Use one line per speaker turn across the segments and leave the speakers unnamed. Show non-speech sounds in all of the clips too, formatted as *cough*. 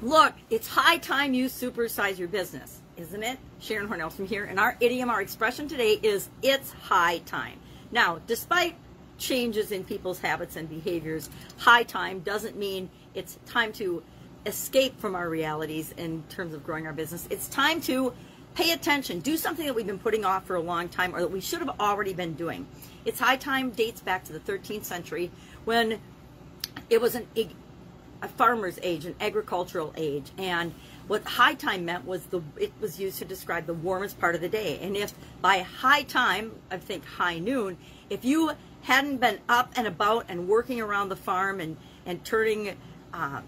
Look, it's high time you supersize your business, isn't it? Sharon Horne-Ellstrom here, and our idiom, our expression today is it's high time. Now, despite changes in people's habits and behaviors, high time doesn't mean it's time to escape from our realities in terms of growing our business. It's time to pay attention, do something that we've been putting off for a long time or that we should have already been doing. It's high time dates back to the 13th century when it was an a farmer's age, an agricultural age, and what high time meant was the it was used to describe the warmest part of the day. And if by high time, I think high noon, if you hadn't been up and about and working around the farm and and turning uh,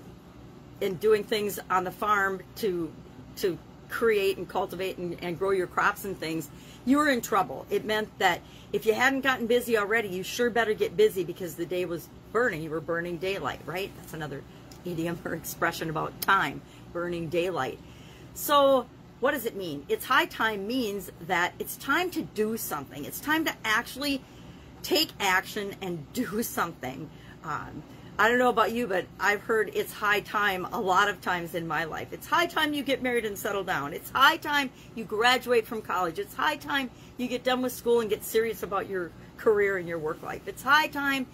and doing things on the farm to to create and cultivate and, and grow your crops and things, you were in trouble. It meant that if you hadn't gotten busy already, you sure better get busy because the day was burning. You were burning daylight, right? That's another idiom or expression about time, burning daylight. So, what does it mean? It's high time means that it's time to do something. It's time to actually take action and *laughs* do something. Um, I don't know about you, but I've heard it's high time a lot of times in my life. It's high time you get married and settle down. It's high time you graduate from college. It's high time you get done with school and get serious about your career and your work life. It's high time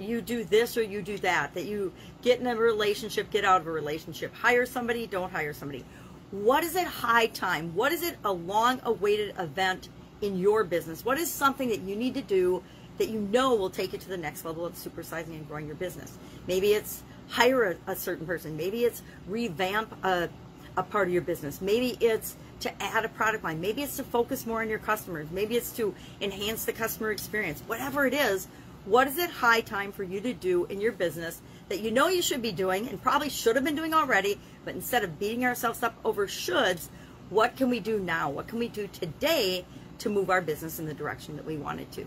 you do this or you do that, that you get in a relationship, get out of a relationship, hire somebody, don't hire somebody. What is it high time? What is it a long awaited event in your business? What is something that you need to do that you know will take you to the next level of supersizing and growing your business. Maybe it's hire a, a certain person. Maybe it's revamp a, a part of your business. Maybe it's to add a product line. Maybe it's to focus more on your customers. Maybe it's to enhance the customer experience. Whatever it is, what is it high time for you to do in your business that you know you should be doing and probably should have been doing already, but instead of beating ourselves up over shoulds, what can we do now? What can we do today to move our business in the direction that we want it to?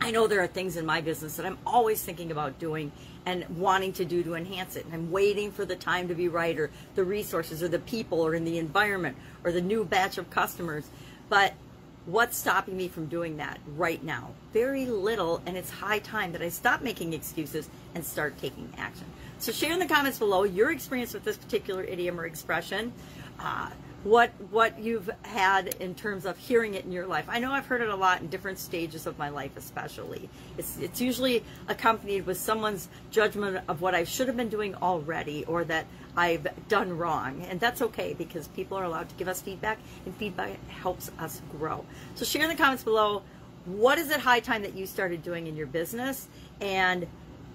I know there are things in my business that I'm always thinking about doing and wanting to do to enhance it. And I'm waiting for the time to be right or the resources or the people or in the environment or the new batch of customers. But what's stopping me from doing that right now? Very little, and it's high time that I stop making excuses and start taking action. So share in the comments below your experience with this particular idiom or expression. Uh, what what you've had in terms of hearing it in your life. I know I've heard it a lot in different stages of my life, especially. It's it's usually accompanied with someone's judgment of what I should have been doing already or that I've done wrong, and that's okay because people are allowed to give us feedback, and feedback helps us grow. So share in the comments below. What is it high time that you started doing in your business, and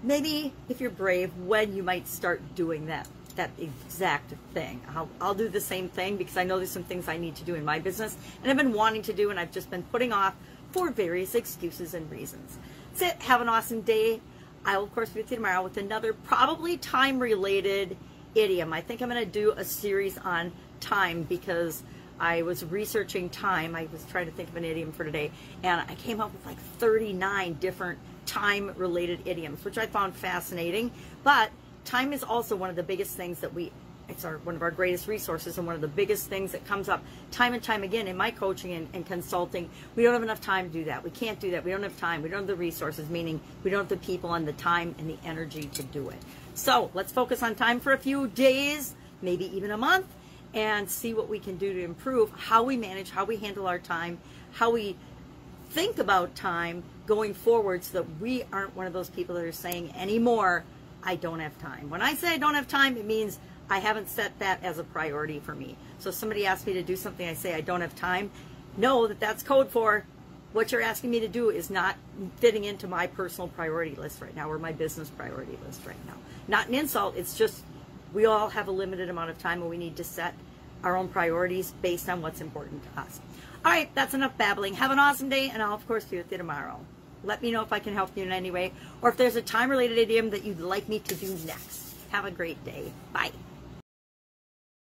maybe if you're brave, when you might start doing that that exact thing. I'll, I'll do the same thing because I know there's some things I need to do in my business and I've been wanting to do and I've just been putting off for various excuses and reasons. That's it. Have an awesome day. I will, of course, be with you tomorrow with another probably time related idiom. I think I'm going to do a series on time because I was researching time. I was trying to think of an idiom for today and I came up with like 39 different time related idioms, which I found fascinating. But time is also one of the biggest things that we it's our one of our greatest resources and one of the biggest things that comes up time and time again in my coaching and, and, consulting. We don't have enough time to do that. We can't do that. We don't have time. We don't have the resources meaning we don't have the people and the time and the energy to do it. So let's focus on time for a few days maybe even a month and see what we can do to improve how we manage how we handle our time how we think about time going forward so that we aren't one of those people that are saying anymore I don't have time. When I say I don't have time, it means I haven't set that as a priority for me. So if somebody asks me to do something, I say I don't have time. Know that that's code for what you're asking me to do is not fitting into my personal priority list right now or my business priority list right now. Not an insult. It's just we all have a limited amount of time and we need to set our own priorities based on what's important to us. All right, that's enough babbling. Have an awesome day, and I'll, of course, with you tomorrow. Let me know if I can help you in any way or if there's a time related idiom that you'd like me to do next. Have a great day. Bye.